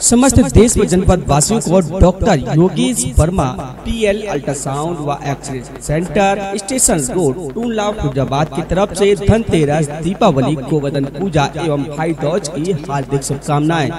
समस्त देश व जनपद वासियों को doctor Yogesh Verma PL ultrasound व एक्सरे सेंटर स्टेशन रोड टूला फुजाबाद की तरफ़ से धनतेरस दीपावली गोवर्धन पूजा एवं हाई डॉज की हार्दिक शुभकामनाएँ।